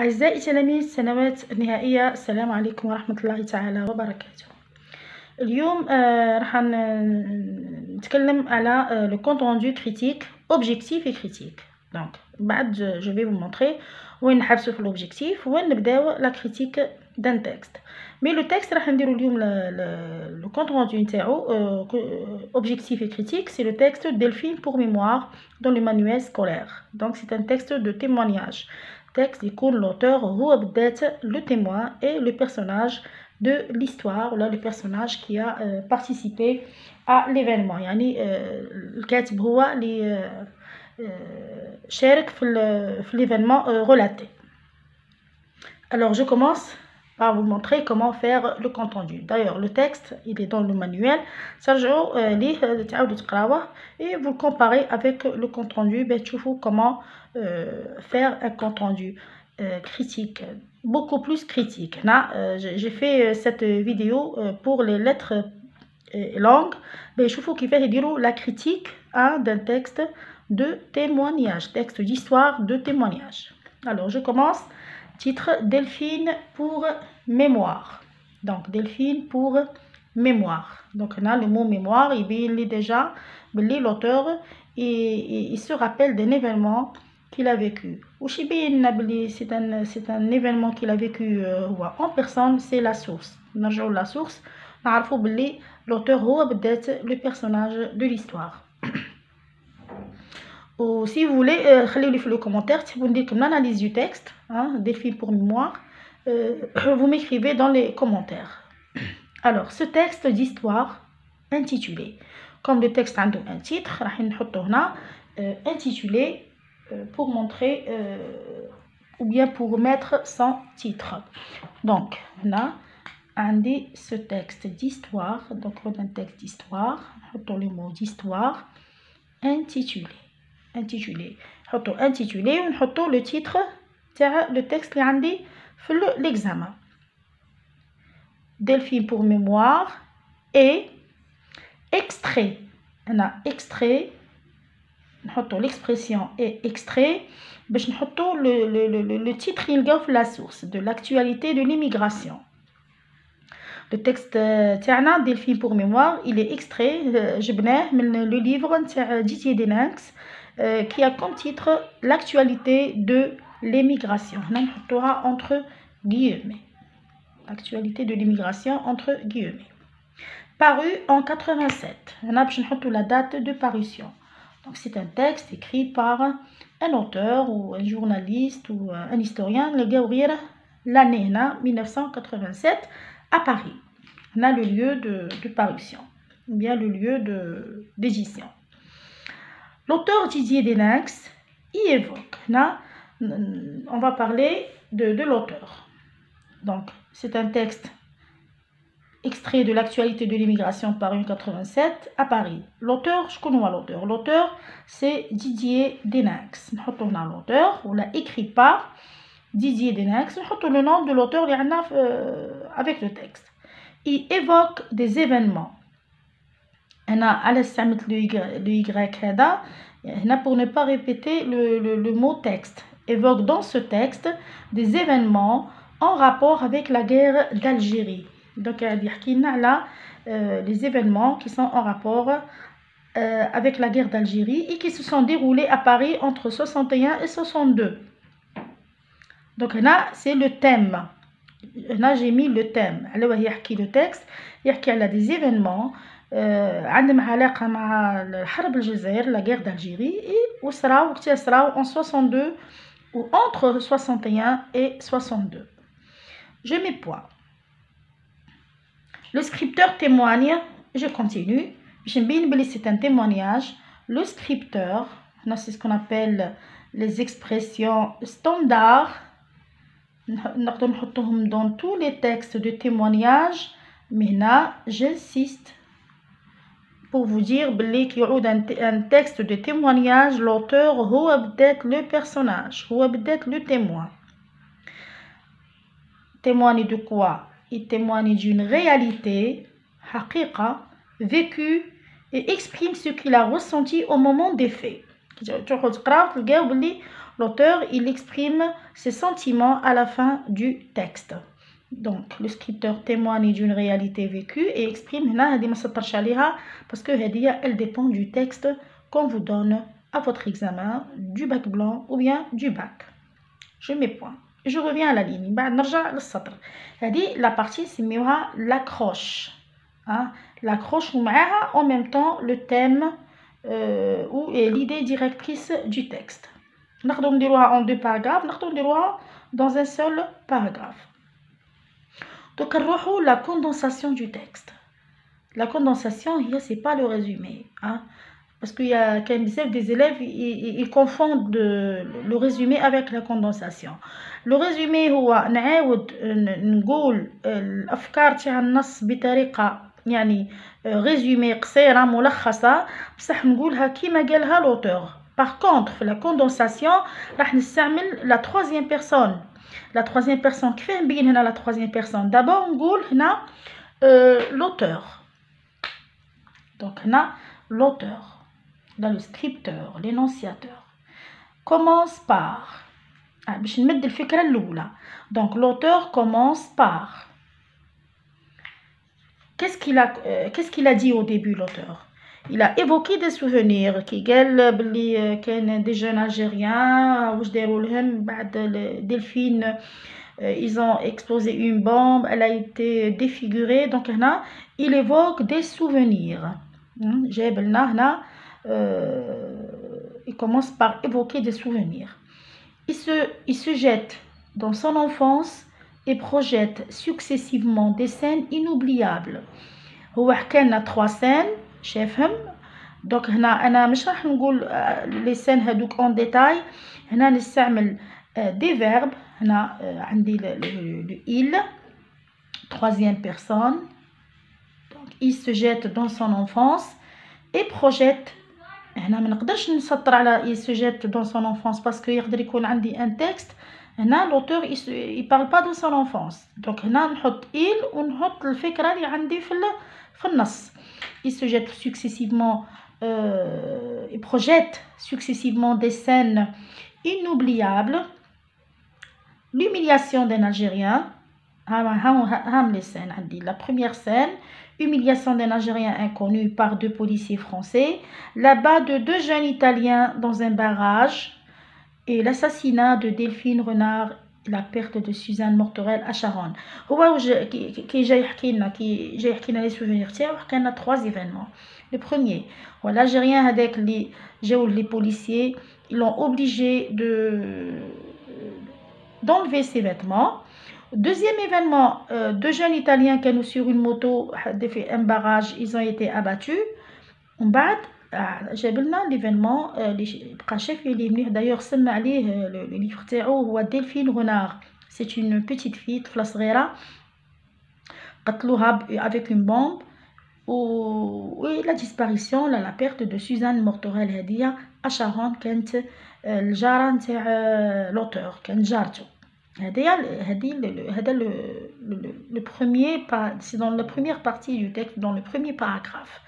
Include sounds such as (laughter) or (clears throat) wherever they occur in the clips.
أعزائي تلاميذ السنوات النهائية السلام عليكم ورحمة الله تعالى وبركاته. اليوم آه راح نتكلم على لو كونت روندو كريتيك اوبجيكتيف اي كريتيك دونك بعد جو في vous montrer وين نحبسو في الاوبجيكتيف وين نبداو لا كريتيك دان تكست مي لو تكست راح نديرو اليوم لو كونت روندو نتاعو اوبجيكتيف اي كريتيك سي لو تكست ديلفين بور ميموار dans le manuel scolaire. Donc c'est un texte de témoignage. texte يكون l'auteur هو بالذات le témoin et le personnage de l'histoire ou là le personnage qui a euh, participé à l'événement يعني euh, الكاتب هو اللي euh, شارك في ال- في l'événement euh, relaté alors je commence va vous montrer comment faire le compte rendu. D'ailleurs, le texte, il est dans le manuel. Sergio euh, lit euh, et vous le comparez avec le compte rendu. Ben, comment euh, faire un compte rendu critique, beaucoup plus critique. J'ai fait cette vidéo pour les lettres langue, mais je qui fait la critique hein, d'un texte de témoignage, texte d'histoire de témoignage. Alors, je commence. Titre Delphine pour mémoire. Donc Delphine pour mémoire. Donc on le mot mémoire, et bien, il est déjà, l'auteur, et il, se rappelle d'un événement qu'il a vécu. c'est un, c'est un événement qu'il a vécu euh, en personne, c'est la source. la source, l'auteur, le personnage de l'histoire. Ou si vous voulez, euh, le commentaire si vous me dites comme l'analyse du texte, hein, défi pour mémoire, euh, vous m'écrivez dans les commentaires. (clears throat) Alors, ce texte d'histoire intitulé, comme le texte a un titre, euh, intitulé euh, pour montrer euh, ou bien pour mettre sans titre. Donc, là, on dit ce texte d'histoire, donc on a un texte d'histoire, on le mot d'histoire intitulé intitulé نحطو intitulé ونحطو le titre تاع le texte اللي عندي في ال- l'examen Delphine pour mémoire et extrait هنا extrait نحطو l'expression et extrait باش نحطو le, le, le, le, le titre اللي نلقاو في la source de l'actualité de l'immigration le texte آه، تاعنا Delphine pour mémoire il est extrait آه، جبناه من le livre تاع Didier Deninx Euh, qui a comme titre L'actualité de l'émigration. On entre guillemets. L'actualité de l'immigration entre guillemets. Paru en 87. On a la date de parution. Donc c'est un texte écrit par un auteur ou un journaliste ou un historien, le Gaourir l'année 1987 à Paris. On a le lieu de, de parution, ou bien le lieu d'édition. L'auteur Didier Delinx y évoque. On va parler de, l'auteur. Donc, c'est un texte extrait de l'actualité de l'immigration par une 87 à Paris. L'auteur, je connais l'auteur. L'auteur, c'est Didier Denax. Nous à l'auteur, on l'a écrit par Didier Denax. Nous le nom de l'auteur euh, avec le texte. Il évoque des événements أنا على استعملت le Y, le y هذا هنا pour ne pas répéter le, le, le mot texte évoque dans ce texte des événements en rapport avec la guerre d'Algérie donc غادي يحكي لنا على euh, les événements qui sont en rapport euh, avec la guerre d'Algérie et qui se sont déroulés à Paris entre 61 et 62 donc هنا c'est le thème هنا j'ai mis le thème على وهي يحكي le texte يحكي على des événements آه، عندهم علاقة مع حرب الجزائر لا guerre d'Algérie et وصراو وقتها صراو en 62 ou entre 61 et 62 je mets point le scripteur témoigne je continue باش نبين بلي c'est un témoignage le scripteur هنا c'est ce qu'on appelle les expressions standards نح- نقدر نحطهم dans tous les textes de témoignage mais هنا j'insiste pour vous dire بلي كي يعود un, t- un texte de témoignage l'auteur هو بالذات le personnage هو بالذات le témoin témoigne de quoi il témoigne d'une réalité حقيقة vécue et exprime ce qu'il a ressenti au moment des faits كي تروحوا تقراو تلقاو بلي l'auteur il exprime ses sentiments à la fin du texte donc le scripteur témoigne d'une réalité vécue et exprime هنا هذه ما سطرش عليها parce que هذه elle dépend du texte qu'on vous donne à votre examen du bac blanc ou bien du bac je mets point je reviens à la ligne بعد نرجع للسطر هذه la partie سميوها l'accroche hein l'accroche ومعاها en même temps le thème euh, ou l'idée directrice du texte نقدروا نديروها en deux paragraphes نقدروا نديروها dans un seul paragraphe donc نروحوا la condensation du texte la condensation هي c'est pas le résumé hein parce qu'il y a quand même des élèves ils, ils confondent le, le résumé avec la condensation لو ريزومي هو نعاود نقول الافكار تاع النص بطريقه يعني ريزومي قصيره ملخصه بصح نقولها كيما قالها لوتور باغ كونطخ في لا كوندونساسيون راح نستعمل لا ترويزيام بيرسون لا ترويزيام بيرسون كيفاه نبين هنا لا ترويزيام بيرسون دابور نقول هنا لوتور دونك هنا لوتور là le scripteur l'énonciateur commence par باش نمد الفكرة الأولى donc l'auteur commence par qu'est-ce qu'il a euh, qu'est-ce qu'il a dit au début l'auteur il a évoqué des souvenirs كي قال بلي كان دي جون الجيريان واش داروا لهم بعد دلفين ils ont explosé une bombe elle a été défigurée donc هنا il évoque des souvenirs جايب لنا هنا il commence par évoquer des souvenirs il se, il se jette dans son enfance et projette successivement des scènes inoubliables هو حكى لنا trois scènes شافهم دوك هنا أنا مش راح نقول آه، لسان هادوك اون ديتاي. هنا نستعمل آه، دي فيرب. هنا آه، عندي لو ايل troisième personne. دونك il se jette dans son enfance et هنا ما نقدرش نسطر على il se jette dans son باسكو يقدر يكون عندي ان تيكست هنا لوتور il parle pas de son enfance. دونك هنا نحط il ونحط الفكرة اللي عندي في في النص. Se jette successivement euh, il projette successivement des scènes inoubliables. L'humiliation d'un Algérien. La première scène humiliation d'un Algérien inconnu par deux policiers français, l'abat de deux jeunes Italiens dans un barrage et l'assassinat de Delphine Renard la perte de Suzanne Mortorel à Charonne. qui a les souvenirs a trois événements. Le premier, l'Algérien avec les, les policiers, ils l'ont obligé euh, d'enlever ses vêtements. Deuxième événement, euh, deux jeunes Italiens qui ont sur une moto, euh, ont fait un barrage, ils ont été abattus. On bat. جاب لنا ليفينمون اللي بقى شاف اللي مليح دايوغ سمى عليه لو ليفر تاعو هو ديلفين غونار سي اون بيتيت في طفله صغيره قتلوها افيك اون بومب و لا ديسباريسيون لا لا بيرت دو سوزان مورتوريل هاديه اشارون كانت الجاره نتاع لوتور كانت جارتو هذه هذه هذا لو بروميير سي دون لا بروميير بارتي دو تكست دون لو بروميير باراغراف من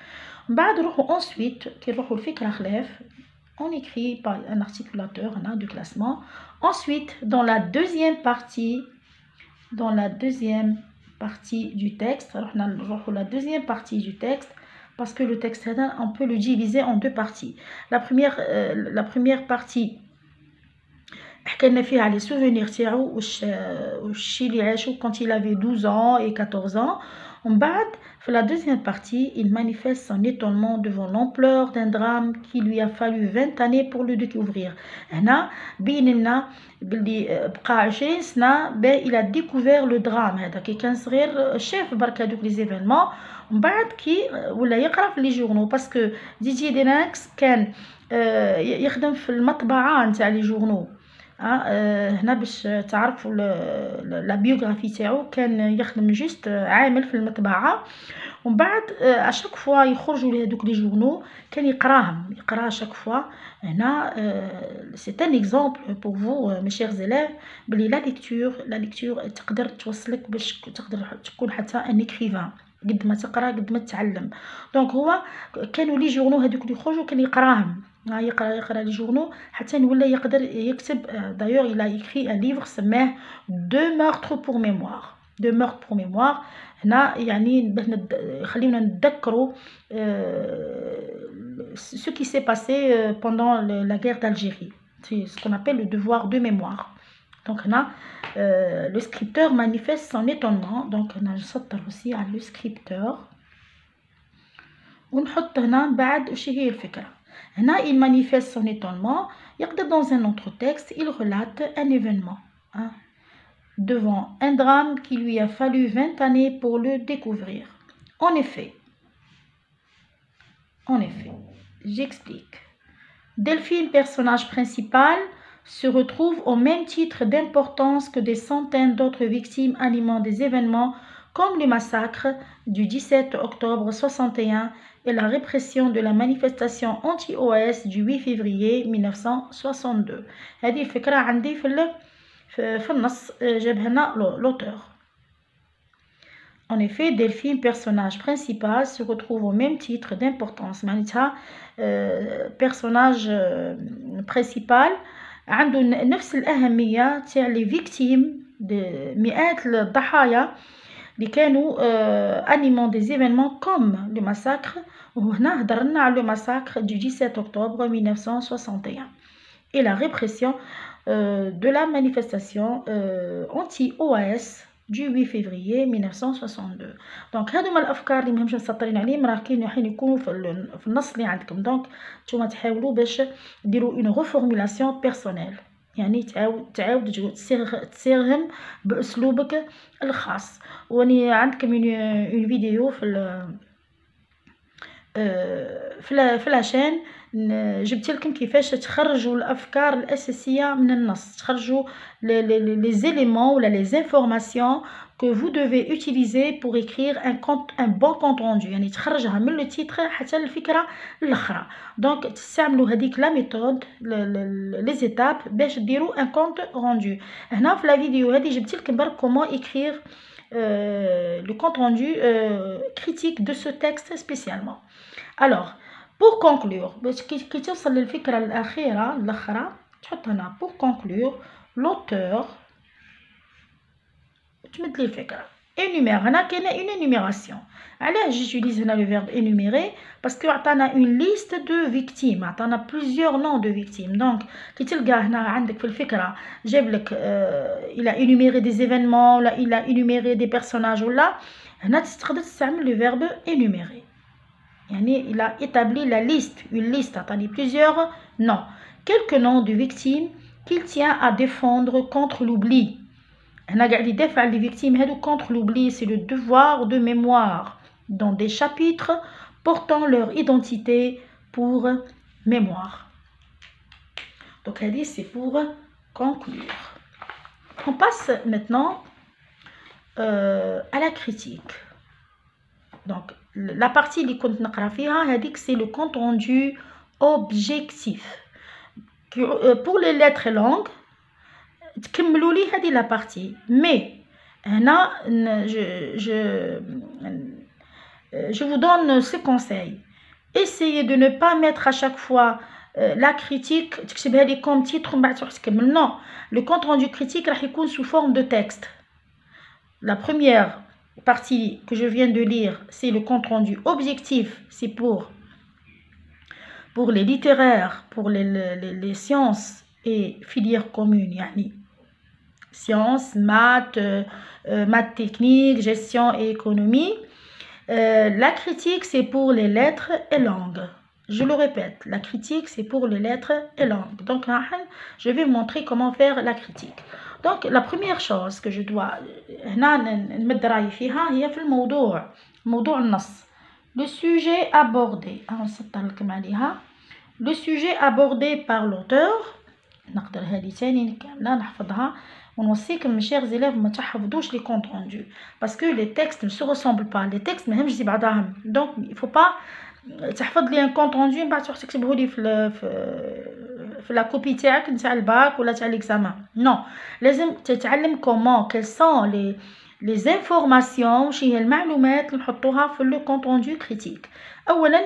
بعد نروحو ensuite كي نروحو الفكرة خلاف on écrit par un articulateur hein, du classement ensuite dans la deuxième partie dans la deuxième partie du texte رحنا نروحو la deuxième partie du texte parce que le texte on peut le diviser en deux parties la première euh, la première partie حكينا فيها على سوفونير تاعو واش وشي اللي عاشو quand il avait 12 ans et 14 ans ومن بعد في la deuxième partie il manifeste son étonnement devant l'ampleur d'un drame qui lui a fallu 20 années pour le découvrir هنا بين لنا بلي بقى 20 سنه با il a découvert le drame هذا كي كان صغير شاف برك هذوك لي زيفينمون ومن بعد كي ولا يقرا في لي جورنو باسكو ديدي ديناكس كان يخدم في المطبعه نتاع لي جورنو هنا باش تعرفوا لا بيوغرافي تاعو كان يخدم جوست عامل في المطبعة. ومن بعد اشاك فوا يخرجوا ليه دوك لي جورنو كان يقراهم يقرا اشاك فوا هنا سي ان اكزومبل بور فو مي شيغ زيليف بلي لا ليكتور لا ليكتور تقدر توصلك باش تقدر تكون حتى ان اكريفان قد ما تقرا قد ما تتعلم. دونك هو كانوا لي جورنو هذوك اللي يخرجوا كان يقراهم. يقرا يقرا لي جورنو حتى ولا يقدر يكتب دايوغ الى ايكري ان ليفر سماه دو مورتر بور ميموار دو مورتر بور ميموار هنا يعني خلينا نتذكروا ce qui s'est passé pendant la guerre d'Algérie. C'est ce qu'on appelle le devoir de mémoire. Donc là, euh, le scripteur manifeste son étonnement. Donc on a aussi à le scripteur. ونحط هنا بعد وش هي الفكرة Là, il manifeste son étonnement. Dans un autre texte, il relate un événement hein, devant un drame qui lui a fallu 20 années pour le découvrir. En effet, en effet, j'explique. Delphine, personnage principal, se retrouve au même titre d'importance que des centaines d'autres victimes animant des événements comme le massacre du 17 octobre 61 et la répression de la manifestation anti-OS du 8 février 1962 هذه الفكرة عندي في في النص جابها لنا l'auteur En effet, Delphine, personnage principal, se retrouve au même titre d'importance. معناتها personnage principal عنده نفس الأهمية تاع لي فيكتيم مئات الضحايا اللي كانوا انيمون دي زيفينمون كوم لو ماساكر وهنا هضرنا على لو ماساكر دو 17 اكتوبر 1961 et la répression euh, de la manifestation euh, anti-OAS du 8 février 1962 دونك هادو هما الافكار اللي مهمش مسطرين عليهم راه كاين راح يكونوا في, في النص اللي عندكم دونك نتوما تحاولوا باش ديروا اون ريفورمولاسيون بيرسونيل يعني تعاود تعاود تسيرهم بأسلوبك الخاص. وأني عندكم اون فيديو في في في لاشين جبت لكم كيفاش تخرجوا الافكار الاساسيه من النص تخرجوا لي زيليمون ولا لي زانفورماسيون que vous devez utiliser pour écrire un compte un bon compte rendu يعني تخرجها من لو تيتر حتى الفكره الاخرى دونك تستعملوا هذيك لا ميثود لي زيتاب باش ديروا ان كونت روندو هنا في لا فيديو هذه جبت لكم برك كومون écrire euh, le compte rendu euh, critique de ce texte spécialement alors pour conclure باش كي توصل للفكره الاخيره الاخرى تحط هنا pour conclure l'auteur تمد لي الفكره énumère هنا كاينه une énumération علاش جيتيليز هنا لو فيرب énumérer باسكو عطانا une liste de victimes عطانا plusieurs noms de victimes دونك كي تلقى هنا عندك في الفكره جاب لك euh, il a énuméré des événements ولا il a énuméré des personnages ولا هنا تقدر تستعمل لو فيرب énumérer يعني Eh il a établi la liste, une liste, attendez, plusieurs noms. Quelques noms de victimes qu'il tient à défendre contre l'oubli. Les victimes contre l'oubli, c'est le devoir de mémoire dans des chapitres portant leur identité pour mémoire. Donc, elle dit, c'est pour conclure. On passe maintenant euh, à la critique. Donc, la partie اللي كنت نقرا فيها هذيك c'est le compte rendu objectif pour les lettres longues تكملوا لي هذه لا بارتي مي هنا je je je vous donne ce conseil essayez de ne pas mettre à chaque fois la critique تكتبها لي كوم تيتر ومن بعد تروح تكمل non le compte rendu critique راح يكون sous forme de texte la première partie que je viens de lire, c'est le compte-rendu objectif, c'est pour, pour les littéraires, pour les, les, les sciences et filières communes, sciences, maths, euh, euh, maths techniques, gestion et économie. Euh, la critique, c'est pour les lettres et langues. Je le répète, la critique, c'est pour les lettres et langues. Donc, hein, hein, je vais vous montrer comment faire la critique. Donc, la première chose que je dois نمد رايي فيها هي في الموضوع موضوع النص le sujet abordé نسطر لكم عليها le sujet abordé par l'auteur نقدر هذه تاني كاملة نحفظها ونوصيكم من شير زيلاف ما تحفظوش لي كونت روندو باسكو لي تيكست ne se ressemblent pas لي تيكست ماهمش زي بعضاهم دونك il faut pas تحفظ لي ان كونت روندو من بعد تروح تكتبه لي في في في لا كوبي تاعك نتاع الباك ولا تاع ليكزامان نو لازم تتعلم كومون كيل سون لي les informations واش هي المعلومات اللي نحطوها في le compte rendu critique اولا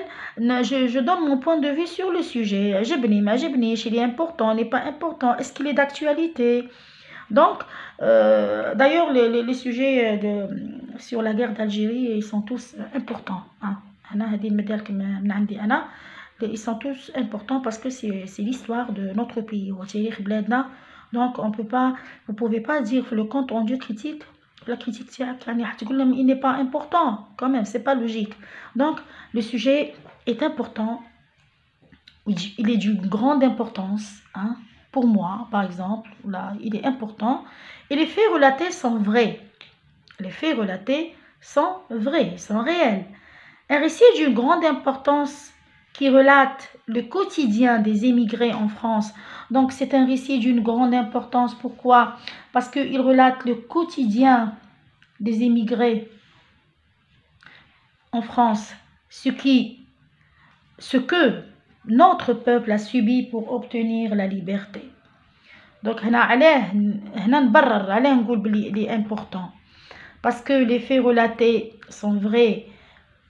je, je donne mon point de vue sur le sujet عجبني ما عجبنيش il est important il n'est pas important est-ce qu'il est d'actualité donc euh, d'ailleurs les, les, les sujets de, sur la guerre d'Algérie ils sont tous importants hein. ils sont tous importants parce que c'est l'histoire de notre pays. Donc, on peut pas, vous ne pouvez pas dire le compte rendu critique, la critique, il n'est pas important quand même, c'est pas logique. Donc, le sujet est important, il est d'une grande importance. Hein. Pour moi, par exemple, là, il est important. Et les faits relatés sont vrais. Les faits relatés sont vrais, sont réels. Un récit d'une grande importance qui relate le quotidien des émigrés en France. Donc c'est un récit d'une grande importance. Pourquoi? Parce qu'il relate le quotidien des émigrés en France, ce, qui, ce que notre peuple a subi pour obtenir la liberté. Donc, il est important. Parce que les faits relatés sont vrais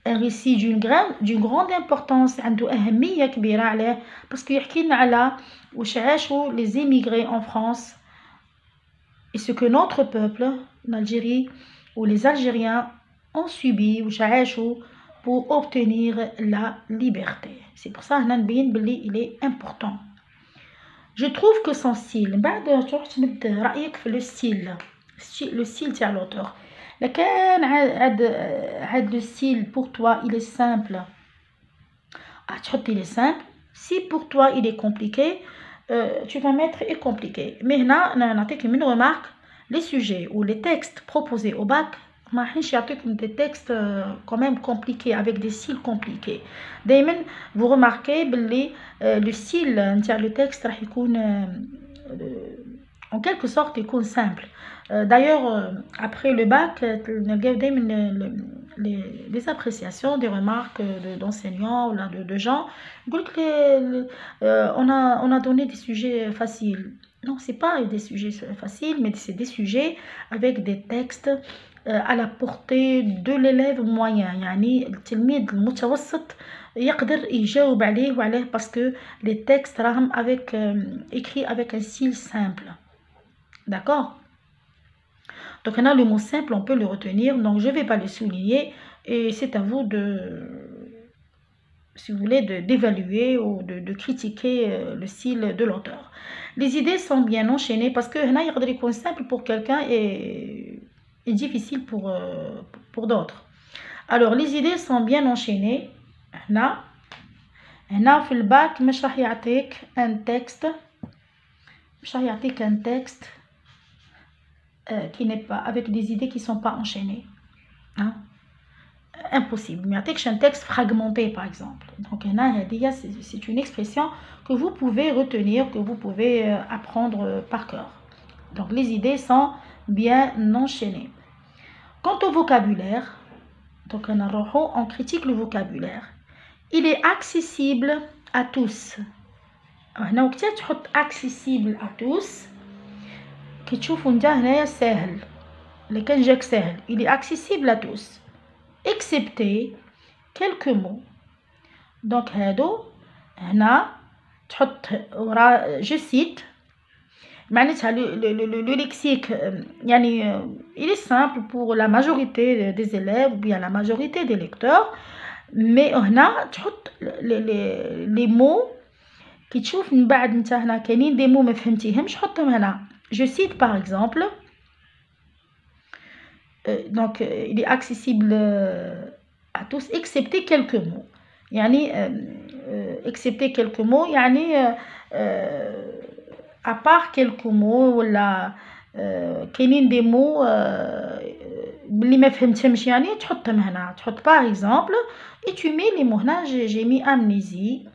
un récit d'une grande d'une grande importance عنده أهمية كبيرة عليه parce que يحكي لنا على واش عاشوا les immigrés en France et ce que notre peuple en Algérie ou les Algériens ont subi واش عاشوا pour obtenir la liberté c'est pour ça هنا نبين بلي il est important je trouve que son style بعد تروح تمد رأيك في le style le style تاع l'auteur لكان عاد عاد لو ستيل pour toi il est simple تحط il est simple si pour toi il est compliqué euh, tu vas mettre est compliqué mais هنا نعطيك من remarque les sujets ou les textes proposés au bac ما راحش يعطيكم des textes quand même compliqués avec des styles compliqués دايما vous remarquez باللي le style نتاع le texte راح يكون en quelque sorte يكون simple D'ailleurs, après le bac, les, les appréciations, des remarques d'enseignants ou de, de, gens, les, euh, on, a, on a donné des sujets faciles. Non, ce n'est pas des sujets faciles, mais c'est des sujets avec des textes à la portée de l'élève moyen. يعني التلميذ المتوسط يقدر يجاوب عليه وعليه parce que les textes راهم avec écrits avec un style simple. D'accord donc on a le mot simple, on peut le retenir. Donc je ne vais pas le souligner. Et c'est à vous de, si vous voulez, d'évaluer ou de, de, critiquer le style de l'auteur. Les idées sont bien enchaînées parce que هنا يقدر يكون simple pour quelqu'un et, et difficile pour, pour d'autres. Alors les idées sont bien enchaînées. هنا هنا في الباك مش راح يعطيك un texte مش راح يعطيك un texte euh, qui n'est pas, avec des idées qui ne sont pas enchaînées. Hein. Impossible. Mais que un texte fragmenté, par exemple. Donc, c'est une expression que vous pouvez retenir, que vous pouvez euh, apprendre euh, par cœur. Donc, les idées sont bien enchaînées. Quant au vocabulaire, donc on critique le vocabulaire. Il est accessible à tous. On accessible à tous كي تشوفوا نتا هنايا ساهل اللي كان جاك ساهل il est accessible à tous excepté quelques mots donc هادو هنا تحط ورا جو سيت معناتها لو ليكسيك يعني il est simple pour la majorité des élèves ou bien la majorité des lecteurs mais هنا تحط لي مو كي تشوف من بعد نتا هنا كاينين دي مو ما فهمتيهمش حطهم هنا Je cite par exemple, euh, donc euh, il est accessible euh, à tous excepté quelques mots. يعني excepté quelques mots يعني à part quelques mots ولا كاينين دي مو اللي ما فهمتهمش يعني تحطهم هنا تحط par exemple et tu mets les mots هنا j'ai mis amnésie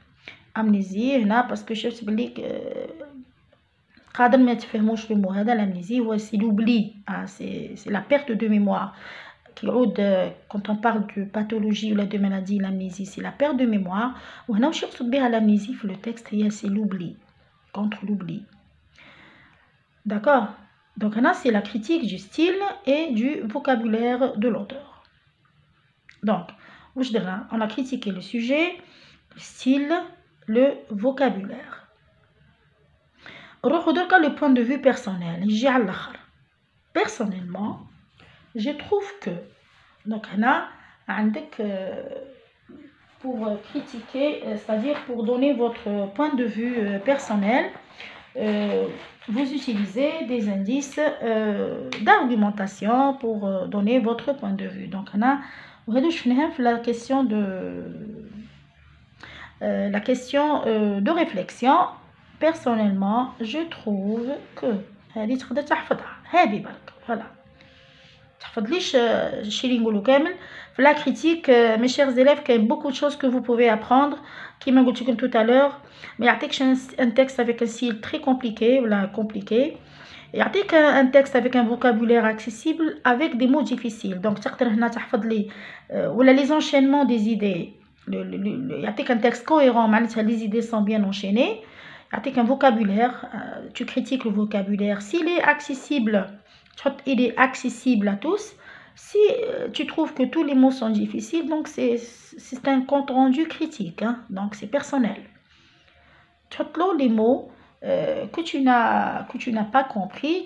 amnésie هنا parce que شفت بلي قادر ما تفهموش لو مو هذا l'amnésie هو سي l'oubli ah, c'est c'est la perte de mémoire كيعود quand on parle de pathologie ولا de maladie l'amnésie c'est la perte de mémoire وهنا واش يقصد بها l'amnésie في le texte هي c'est l'oubli contre l'oubli d'accord Donc là, c'est la critique du style et du vocabulaire de l'auteur. Donc, on a critiqué le sujet, le style, le vocabulaire. le point de vue personnel. Personnellement, je trouve que pour critiquer, euh, c'est-à-dire pour donner votre point de vue euh, personnel, euh, vous utilisez des indices d'argumentation pour donner votre point de vue. Donc, on a la question de la question de réflexion Personnellement, je trouve que voilà تحفظليش الشي اللي نقولو كامل في لا كريتيك مي شيرز élèves كاين beaucoup de choses que vous pouvez apprendre كيما قلت لكم tout à l'heure ما يعطيكش un texte avec un style très compliqué ولا compliqué يعطيك un texte avec un vocabulaire accessible avec des mots difficiles donc تقدر هنا تحفظ لي ولا les enchaînements des idées يعطيك un texte cohérent معناتها les idées sont bien enchaînées avec un vocabulaire, euh, tu critiques le vocabulaire. S'il est accessible, il est accessible à tous. Si euh, tu trouves que tous les mots sont difficiles, donc c'est un compte rendu critique, hein, donc c'est personnel. Tu les mots euh, que tu n'as que tu n'as pas compris,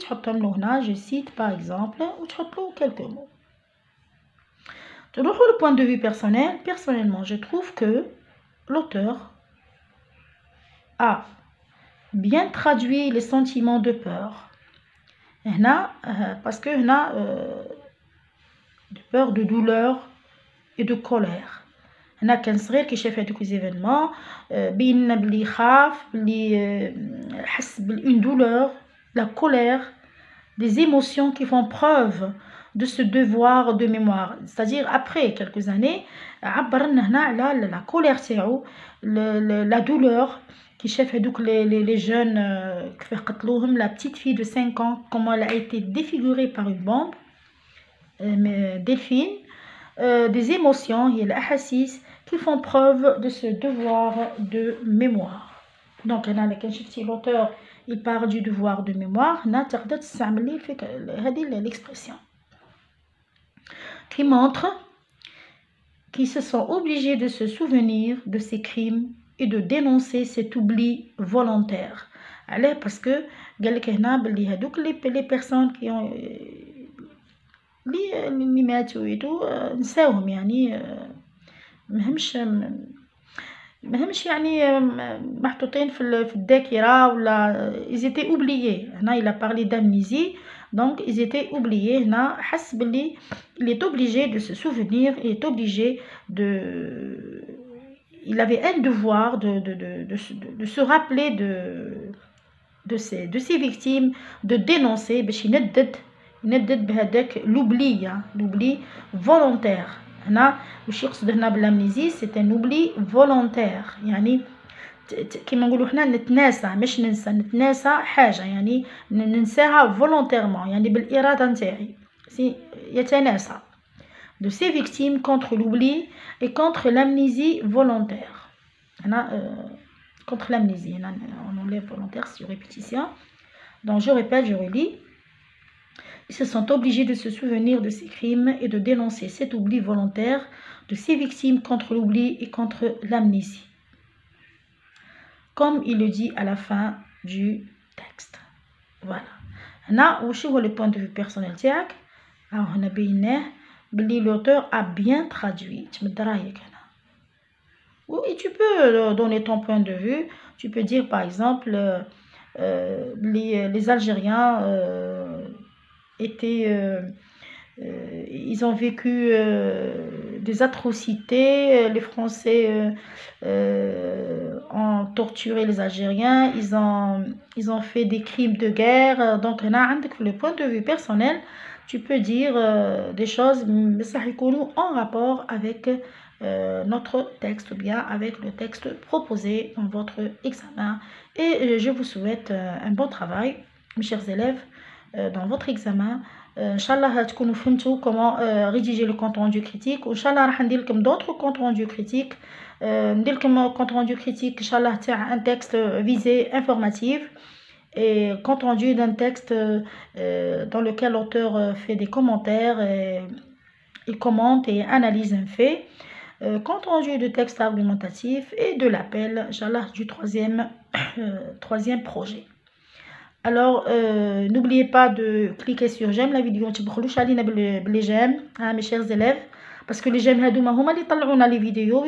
je cite par exemple, ou tu quelques mots. le point de vue personnel, personnellement, je trouve que l'auteur a bien traduit les sentiments de peur, هنا parce que هنا de peur de douleur et de colère هنا كان صغير كي شاف هذوك زيفينمون بين بلي خاف بلي حس بالune douleur la colère des émotions qui font preuve de ce devoir de mémoire c'est-à-dire après quelques années عبر لنا هنا على la colère تاعو la douleur qui chef les, les, les jeunes euh, la petite fille de 5 ans comment elle a été défigurée par une bombe euh, Delphine euh, des émotions et l'ahassis qui font preuve de ce devoir de mémoire. Donc l'auteur il parle du devoir de mémoire l'expression qui montre qu'ils se sont obligés de se souvenir de ces crimes et de dénoncer cet oubli volontaire. Allez, parce que les personnes qui ont اللي ماتوا ويتو نساوهم يعني مهمش مهمش يعني محطوطين في في الذاكره ولا ils étaient oubliés هنا il a parlé d'amnésie donc ils étaient oubliés هنا حس باللي il est obligé de se souvenir il est obligé de il avait un devoir de, de, de, de se rappeler de, de, ses, de ses victimes, de dénoncer, l'oubli, hein, l'oubli volontaire. l'amnésie c'est un oubli volontaire يعني كيما نقولوا حنا نتناسى مش ننسى نتناسى حاجه يعني ننساها volontairement يعني بالاراده نتاعي يتناسى de ses victimes contre l'oubli et contre l'amnésie volontaire. Euh, contre l'amnésie, on enlève volontaire sur répétition. Donc je répète, je relis. Ils se sont obligés de se souvenir de ces crimes et de dénoncer cet oubli volontaire de ses victimes contre l'oubli et contre l'amnésie. Comme il le dit à la fin du texte. Voilà. Là, le point de vue personnel, on a l'auteur a bien traduit. Tu peux euh, donner ton point de vue. Tu peux dire par exemple euh, euh, les, Algériens étaient ils ont vécu des atrocités. Les Français ont torturé les Algériens. Ils ont ils ont fait des crimes de guerre. Donc le point de vue personnel tu peux dire euh, des choses en rapport avec euh, notre texte ou bien avec le texte proposé dans votre examen. Et je vous souhaite euh, un bon travail, mes chers élèves, dans votre examen. Inch'Allah, تكونوا comment rédiger le compte rendu critique. Inch'Allah, راح ندير لكم d'autres comptes rendus critiques. ندير لكم compte rendu critique, Inch'Allah, un texte visé informatif. et compte rendu d'un texte euh, dans lequel l'auteur euh, fait des commentaires et, et, commente et analyse un fait. Euh, compte rendu de texte argumentatif et de l'appel, du troisième, troisième projet. Alors, n'oubliez pas de cliquer sur j'aime la vidéo, les j'aime, hein, mes chers élèves, parce que les j'aime, les vidéos,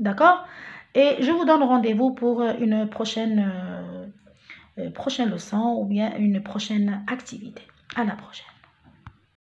d'accord Et je vous donne rendez-vous pour une prochaine prochaine leçon ou bien une prochaine activité. À la prochaine.